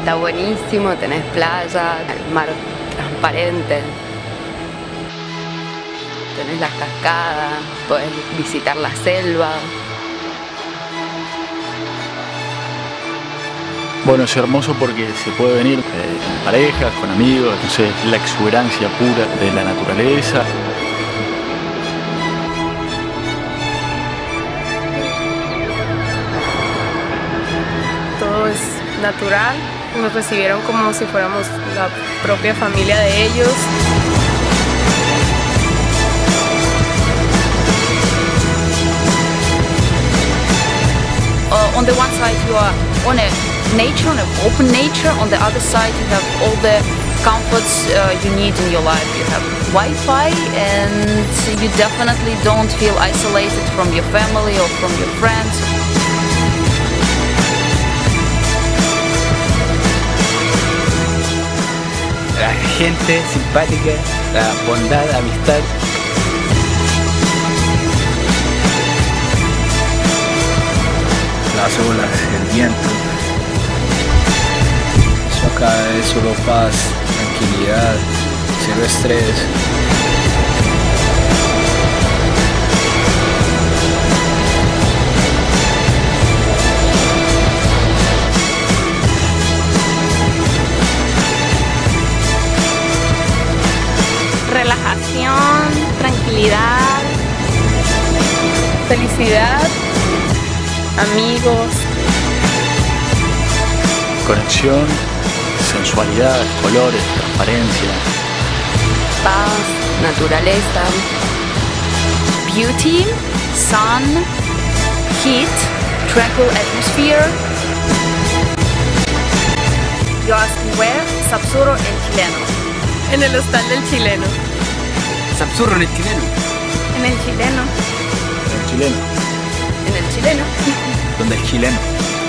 está buenísimo, tenés playa, el mar transparente. Tenés las cascadas, podés visitar la selva. Bueno, es hermoso porque se puede venir eh, en parejas, con amigos, entonces la exuberancia pura de la naturaleza. Todo es natural, nos recibieron como si fuéramos la propia familia de ellos. Uh, on the one side you are on a nature, on an open nature. On the other side you have all the comforts uh, you need in your life. You have Wi-Fi and you definitely don't feel isolated from your family or from your friends. La gente simpática, la bondad, amistad. Las olas, el viento. Eso acá es solo paz, tranquilidad, cero estrés. Relajación, tranquilidad, felicidad, amigos, Conexión, sensualidad, colores, transparencia. Paz, naturaleza, Beauty, sun, heat, tranquil atmosphere. Asking where? Sapsuro el chileno. en el hostal del chileno. Sapsurro en el chileno. En el chileno. El chileno. en el chileno. Donde el chileno.